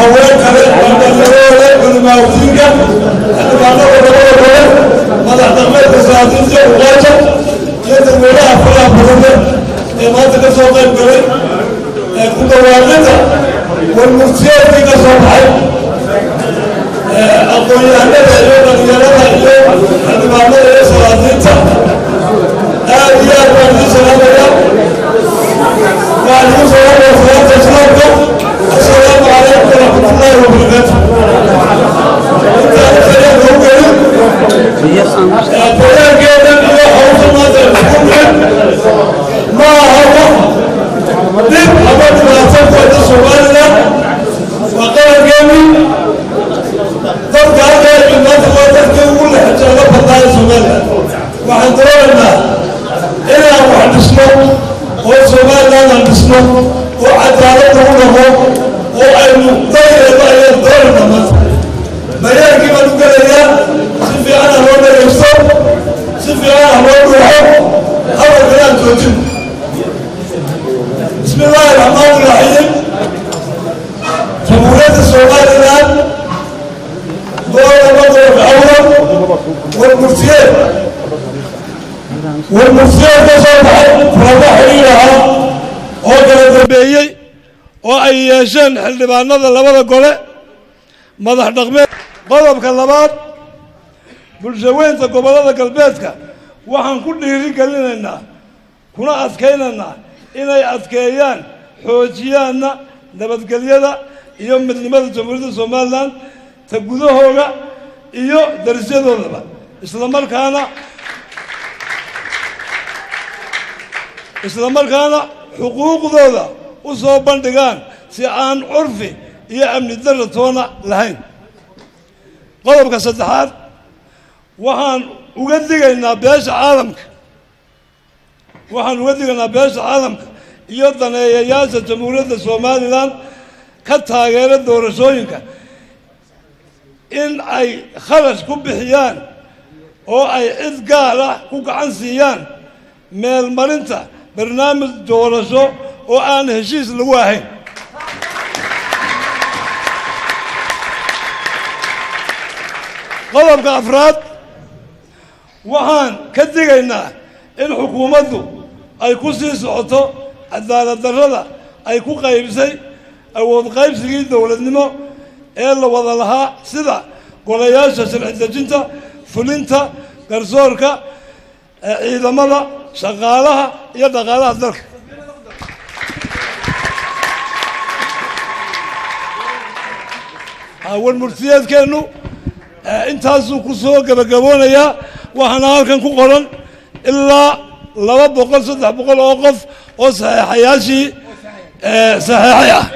haween kale dhalinyarada culimaawdiinka xildhibaanada labada gole madax dhaqmeedka salaadiinta uqaaja iyo dadweynaha faraha ee maanta ka qayb galay ee ku ka soo baxay aqoon-yahanada iyo dhalinyarada iyo xildhibaanada iyo salaadiinta aad iyo aad baan idin القرآن جاء هو حروف النظر ما هو دب أبد ما تبقى سبحان الله وقال جامي تبقى هذا النظر وتبقى يقول حتى رب الله سبحان الله وحن ترانا إلى واحد اسمه وسبحان الله عن اسمه وعدالته له وأن غير غير غير ما يجب أن يقول joojin bismi illaahi raxmaan iraxiim jamhuuriyadda somalilan gobolka gobolka awdal walmurtiyeed walmurtiyeed ka soo baxay kulamo xiriir ahaa oo kala dambeeyey oo ay yeesheen xildhibaanada labada gole. Madax dhaqmeed qodobka labaad bulshaweynta gobollada galbeedka waxaan ku dhiiri gelinaynaa kuna adkaynaynaa inay adkeeyaan xoojiyaanna nabadgelyada iyo midnimada jamhuuriyadda somalilan ta gudahooda iyo darisyadoodaba isla markaana isla markaana xuquuqdooda u soo bandhigaan si aan curfi iyo amni darra toona lahayn. Qodobka saddexaad waxaan uga digaynaa beesha caalamka caalamka iyo daneeyayaasha jamhuuriyadda somalilan ka taageera doorashooyinka in ay kharash ku bixiyaan oo ay cid gaar ah ku gacan siiyaan meelmarinta barnaamij doorasho oo aan heshiis lagu ahayn qodobka afraad waxaan ka digaynaa in xukuumaddu ay ku sii socoto cadaalad darrada ay ku qaybsay awood qaybsigii dowladnimo ee la wada lahaa sida golayaasha sharci dejinta fulinta garsoorka ciidamada shaqaalaha iyo dhaqaalaha dalka. Warmurtiyeedkeennu intaasuu ku soo gebagaboonayaa waxaana halkan ku qoran ilaa laba boqol saddex boqol oo qof oo saxeexayaashii saxeexay ah